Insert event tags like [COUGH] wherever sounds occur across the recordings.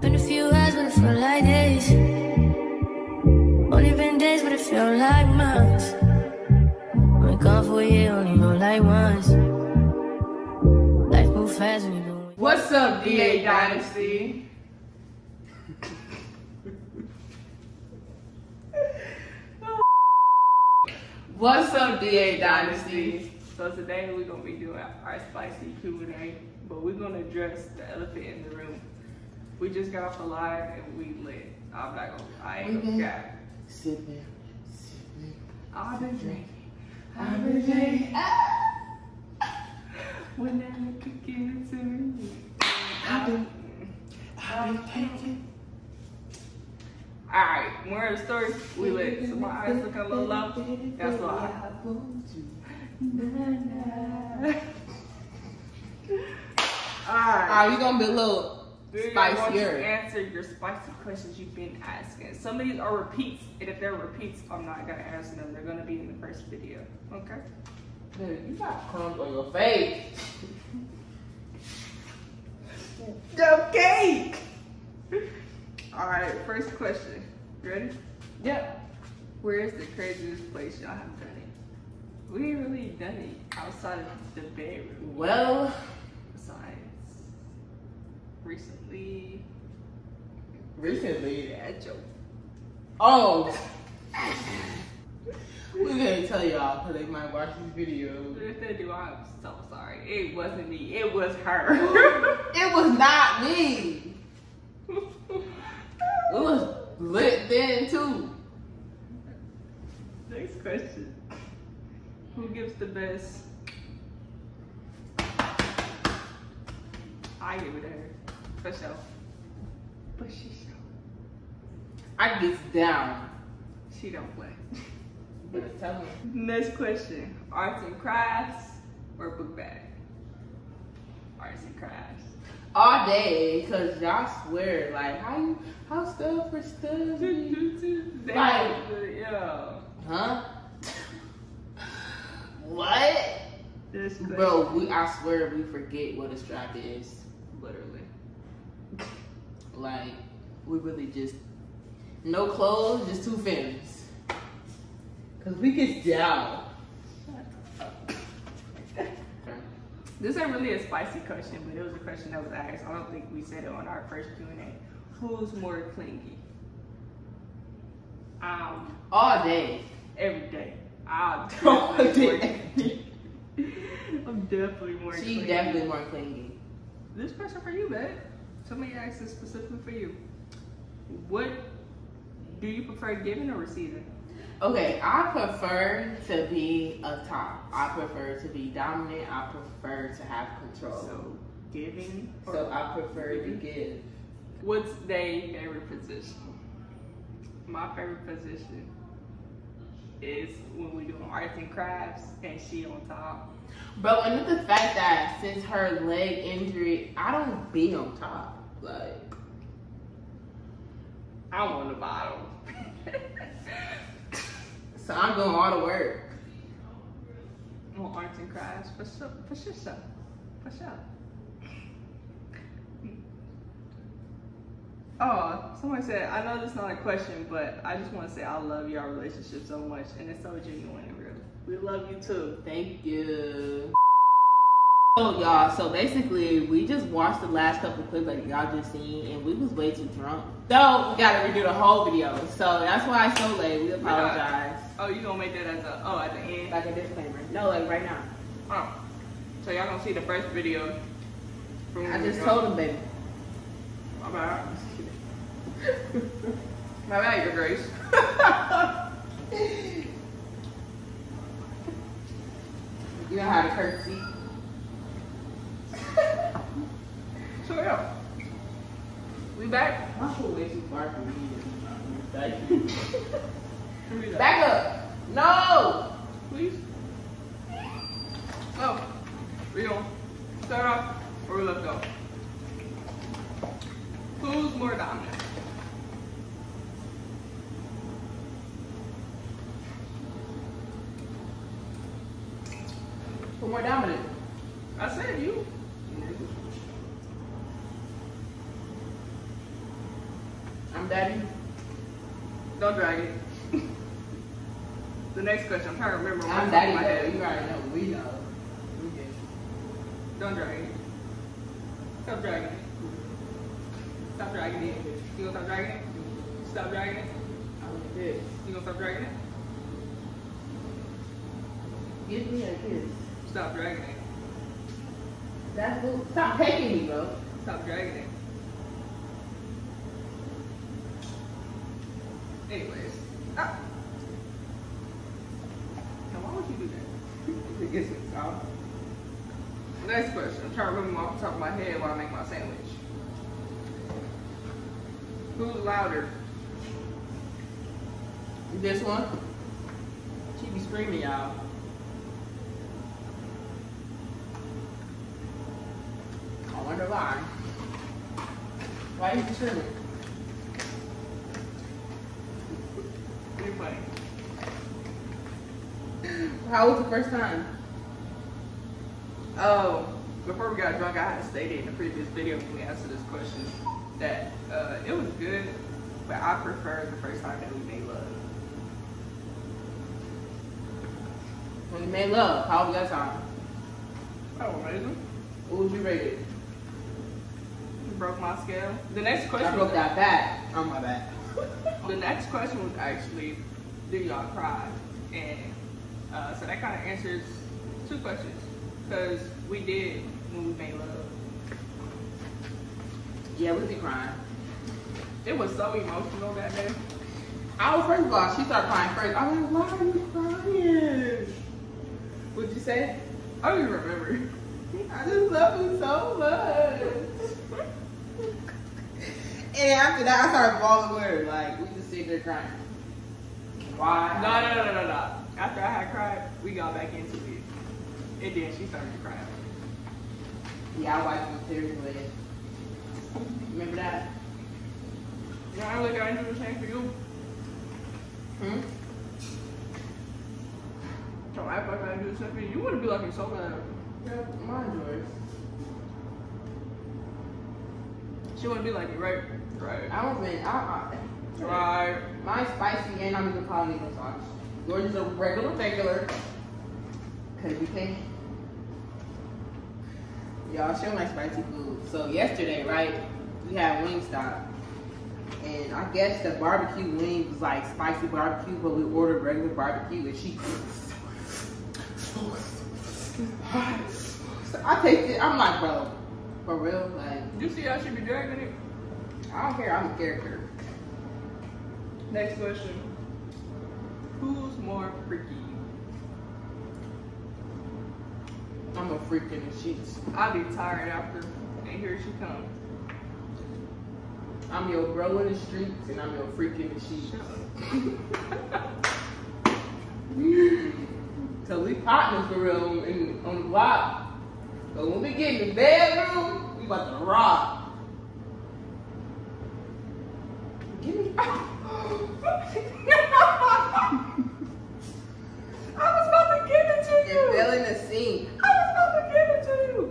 Been a few hours, but it like days. Only been days, but it like months. For a once. Life you. What's up, DA Dynasty? What's up, DA Dynasty? So today we're gonna be doing our spicy Q and A, but we're gonna address the elephant in the room. We just got off the live and we lit. I'm not gonna. I ain't gonna cap. Sipping, sipping. I've been drinking. I've been drinking. Ah! When that liquor gets in me. I've been, I've been. Alright, moral of the story, we lit. So my eyes looking a little low. That's why. Alright. Alright, we gonna be a I want you to answer your spicy questions you've been asking. Some of these are repeats, and if they're repeats, I'm not gonna answer them. They're gonna be in the first video. Okay? Dude, you got crumbs on your face. The cake! Alright, first question. You ready? Yep. Where is the craziest place y'all have done it? We ain't really done it outside of the bedroom. Well, recently, recently. that joke. Oh. [LAUGHS] we gonna tell y'all because they might watch this video. If they do, I'm so sorry. It wasn't me. It was her. [LAUGHS] It was not me. [LAUGHS] It was lit then too. Next question. Who gives the best? I give it to her. For sure. But she sure. I gets down. She don't play. [LAUGHS] But tell me. Next question. Arts and crafts or book bag? Arts and crafts. All day, cause y'all swear like how you how stuff for stuff. Right. [LAUGHS] Yeah. Huh? what? This. Bro, we I swear we forget what a strap is. Literally. Like, we really just no clothes, just two fins. Cause we get down. [COUGHS] This ain't really a spicy question, but it was a question that was asked. I don't think we said it on our first Q and A. Who's more clingy? Um, All day. every day. Definitely [LAUGHS] day. [LAUGHS] I'm definitely more. She clingy. definitely more clingy. This question for you, babe. Somebody asked this specifically for you. What do you prefer giving or receiving? Okay, I prefer to be a top. I prefer to be dominant. I prefer to have control. So giving. Or So I prefer to give. What's their favorite position? My favorite position is when we doing arts and crafts and she on top. But and the fact that since her leg injury, I don't be on top. Like, I'm on the bottom. so I'm doing all the work. on arts and crafts for sure, for sure, sure. for sure. Oh, someone said, I know this is not a question, but I just want to say I love your relationship so much, and it's so genuine and real. We love you too. Thank you. So y'all, so basically we just watched the last couple clips like y'all just seen and we was way too drunk. So we gotta redo the whole video. So that's why it's so late. We apologize. Oh, you gonna make that as a oh at the end? Like a disclaimer. No, like right now. Oh, so y'all gonna see the first video? From I just told him, baby. My bad. [LAUGHS] My bad, Your Grace. [LAUGHS] You know how to curtsy. So yeah, we back. My foot way too far from me. Back. [LAUGHS] Back up. No. please. Oh, we gonna start off where we left off. Who's more dominant? Who more dominant? I said you. I'm daddy. Don't drag it. the next question. I'm trying to remember. I'm daddy. though. head. You already know. We know. We get Don't drag it. Stop dragging it. Stop dragging it. You gonna stop dragging it? Stop dragging it. I'm. You gonna stop dragging it? Give me a kiss. Stop dragging it. That's cool. Stop taking me, bro. Stop dragging it. Anyways. Ah. Now why would you do Next question. I'm trying to remember off the top of my head while I make my sandwich. Who's louder? This one. She be screaming, y'all. I wonder why. Why is she screaming? Pretty. How was the first time? Oh, before we got drunk, I had stated in the previous video when we answered this question that uh, it was good, but I prefer the first time that we made love. When you made love, how was that time? Oh, amazing. What would you rate it? You broke my scale. The next question. I broke that back. Oh my bad. [LAUGHS] The next question was actually, do y'all cry? And uh, so that kind of answers two questions. Because we did when we made love. Yeah, we be crying. It was so emotional that day. I was first of all, she started crying first. I was like, why are you crying? What'd you say? I don't even remember. [LAUGHS] I just love you so much. and after that, I started bawling with. Like, we just sit there crying. Why? No, no, no, no, no, no. After I had cried, we got back into it. And then she started to cry. Yeah, I wiped the tears away. Remember that? You know, I really got into the same for you. Hmm? So I act like I do the same for you. You wouldn't be like me so bad. Yeah, mine yours. She wouldn't be like me, right? Right. I don't think, I, I, Right. Mine's spicy and I'm even calling it sauce. Yours is a regular regular. Cause you can't. Y'all show my spicy food. So yesterday, right, we had Wingstop. And I guess the barbecue wing was like spicy barbecue, but we ordered regular barbecue and she so I taste it, I'm like, bro, for real, like, You see how she be dragging it? I don't care, I'm a character. Next question. Who's more freaky? I'm a freak in the sheets. I'll be tired after. And here she comes. I'm your bro in the streets and I'm your freak in the sheets. [LAUGHS] So we partners for real in, on the block. But when we get in the bedroom, we about to rock. Give me. [LAUGHS] I was about to give it to you. fell in the sink. I was about to give it to you.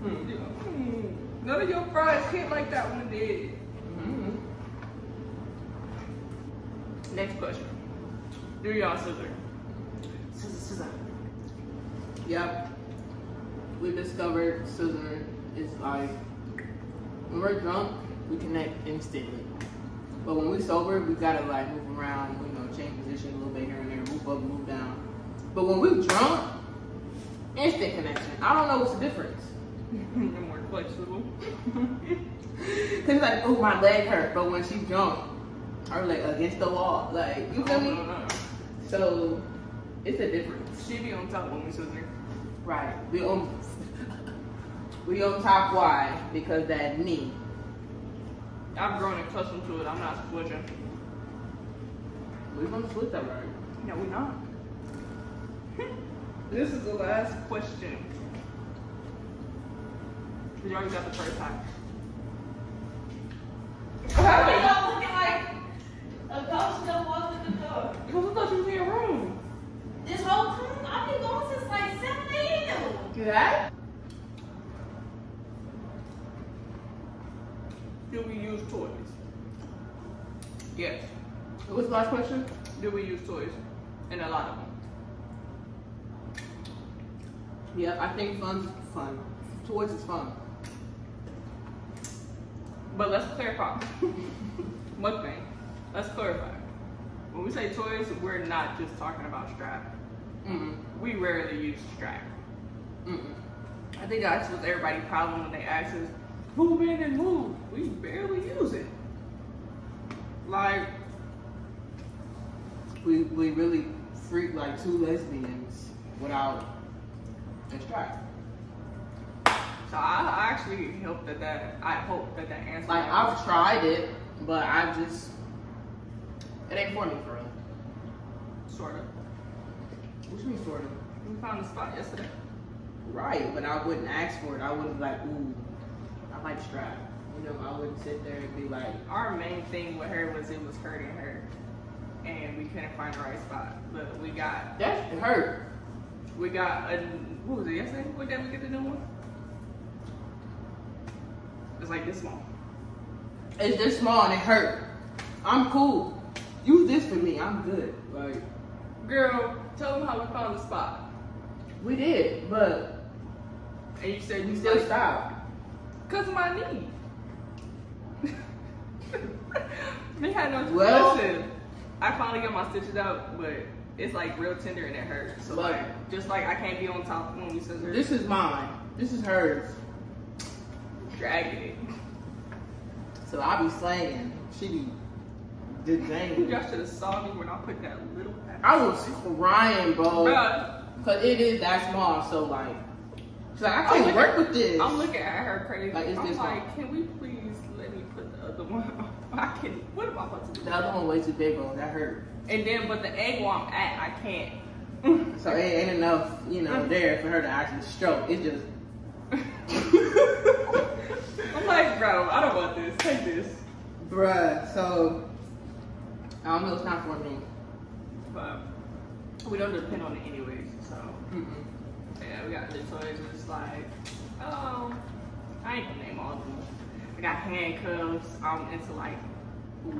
Hmm. Hmm. None of your fries hit like that one did. Mhm. Next question. Do y'all scissor? Scissor, scissor. Yep. We discovered scissor is like when we're drunk, we connect instantly. But when we sober, we gotta like move around, you know, change position a little bit here and there, move up, move down. But when we're drunk, instant connection. I don't know what's the difference. [LAUGHS] [LAUGHS] Flexible. [LAUGHS] Cause like, oh my leg hurt, but when she's drunk, her leg against the wall, like you feel Oh, me? no. So it's a difference. She be on top when we scissor. Right. We on [LAUGHS] we on top why? Because that knee. I've grown accustomed to it. I'm not switching. We gonna switch that right? No, we're not. [LAUGHS] this is the last question. Cause you already got the first time. What happened? looking like a ghost that walked in the door. Because I thought you was in your room. This whole time, I've been going since like 7 a.m. That? Do we use toys? Yes. What's the last question? Do we use toys? And a lot of them. Yeah, I think fun's fun. Toys is fun. But let's clarify. [LAUGHS] Mukbang. Let's clarify. When we say toys, we're not just talking about strap. Mm-mm. We rarely use strap. Mm-mm. I think that's what everybody's problem when they ask us, move in and move. We barely use it. Like, We we really freak like two lesbians without a strap. So I, I actually hope that that, I hope that that answer. Like I've tried it, but I just it ain't for me for real. Sort of. What you mean sort of? We found a spot yesterday. Right, but I wouldn't ask for it. I wouldn't be like, ooh, I like strap. You know, I wouldn't sit there and be like, Our main thing with her was it was hurting her. And we couldn't find the right spot. But we got, that hurt. we got a, what was it yesterday? What did we get the new one? It's like this small. It's this small and it hurt. I'm cool. Use this for me. I'm good. Like Girl, tell them how we found the spot. we did, but And you said you still stopped. Cause of my knee. [LAUGHS] we had no Well- listen. I finally got my stitches out, but it's like real tender and it hurts. So But- like, just like I can't be on top when we scissors, This is mine. This is hers. Dragging it. So I be slaying. She be the dang. Y'all should have saw me when I put that little. I was crying, bro. Bruh, Cause it is that small. So like, she's like, I can't work with this. I'm looking at her crazy. Like, I'm this like, long. can we please let me put the other one? on? [LAUGHS] I can. What am I about to do? The other one way too big, bro. That hurt. And then, but the egg where I'm at, I can't. [LAUGHS] So it ain't enough, you know, [LAUGHS] there for her to actually stroke. It's just. I don't want this. Take this. Bruh, so I don't know, it's not for me. But we don't depend on it anyways. So Mm-mm. yeah, we got the toys. It's like, oh, I ain't gonna name all of them. I got handcuffs. I'm into like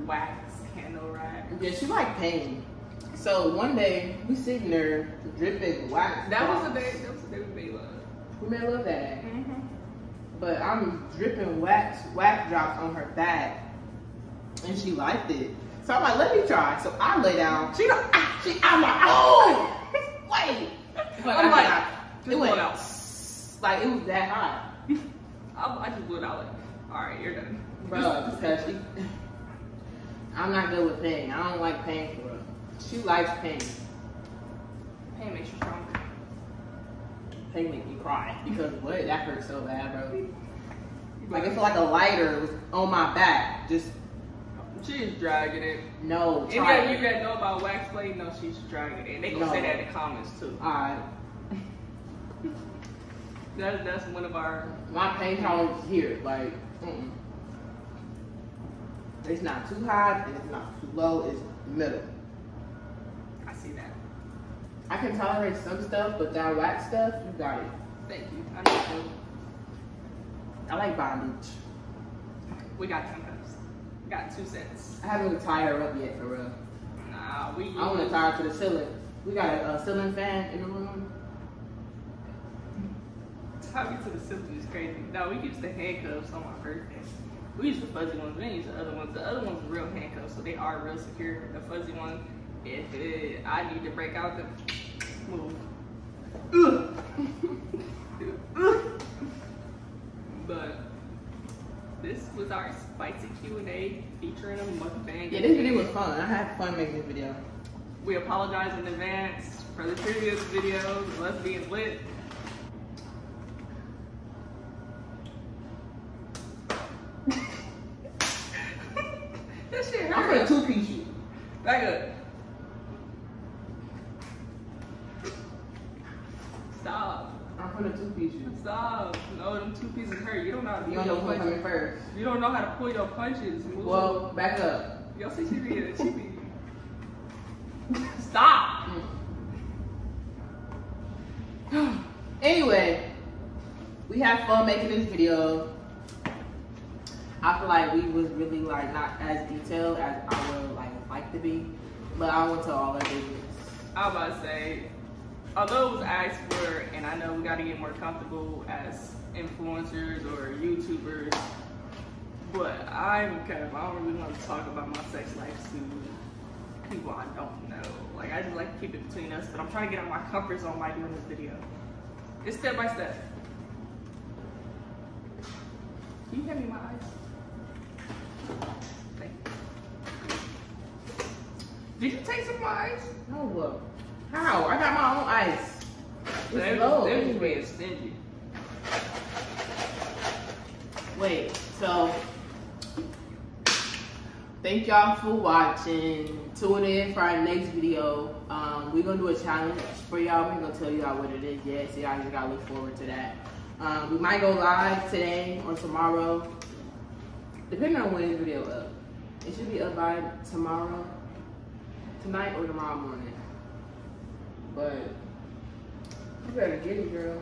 wax candle rack. Yeah, she like pain. So one day we sitting there dripping wax. That was the day. That was the day we made love. We may love that. Mm-hmm. But I'm dripping wax wax drops on her back, and she liked it. So I'm like, let me try. So I lay down. She like, ah, she. I'm like, oh, [LAUGHS] wait. But I'm I like, it went out. [LAUGHS] Like it was that hot, [LAUGHS] I, I just blew it out like, all right, you're done. bro. Because she, I'm not good with pain. I don't like pain for her. She likes pain. Pain makes you stronger. Pain make me cry because what? That hurt so bad, bro. Like it felt like a lighter was on my back. Just She's dragging it. no. Any try of you that know about wax play, know she's dragging it. They gonna No. say that in the comments too. Alright. [LAUGHS] That, that's one of our. My pain tolerance is here. Like, mm-mm. it's not too high, and it's not too low. It's middle. I see that. I can tolerate some stuff, but that wax stuff, you got it. Thank you. I. I like bondage. We got ten cups. We got two sets. I haven't tied her up yet, for real. Nah, we. I want to tie her to the ceiling. We got a, a ceiling fan in the room. Tie me to the ceiling is crazy. No, we used the handcuffs on my birthday. We used the fuzzy ones. We didn't use the other ones. The other ones are real handcuffs, so they are real secure. The fuzzy ones, if it, uh, I need to break out the move. But this was our spicy Q and A featuring a mukbang. Yeah, this video was fun. I had fun making this video. We apologize in advance for the previous videos. Let's be lit. that shit I'm gonna hurt. two piece you. Back up. Stop. I'm gonna two piece you. Stop. No, them two pieces hurt. You don't know how to You pull don't know your who's coming punches. first. You don't know how to pull your punches. Move. Well, back up. Y'all see she be she be. Stop. Mm. [SIGHS] Anyway, we had fun making this video. I feel like we was really like not as detailed as I would like like to be, but I went to all our business. I was about to say, although it was asked for, and I know we got to get more comfortable as influencers or YouTubers, but I'm kind of, I don't really want to talk about my sex life to people I don't know. Like, I just like to keep it between us, but I'm trying to get out my comfort zone by doing this video. It's step by step. Can you hand me my eyes? Thank you. Did you take some of my ice? No, how? I got my own ice. They It's low. they was being stingy. Wait, so thank y'all for watching. Tune in for our next video. Um, we're gonna do a challenge for y'all. We're gonna tell y'all what it is yet, so y'all just gotta look forward to that. Um, we might go live today or tomorrow, depending on when this video up. It should be up by tomorrow, tonight or tomorrow morning. But you better get it, girl.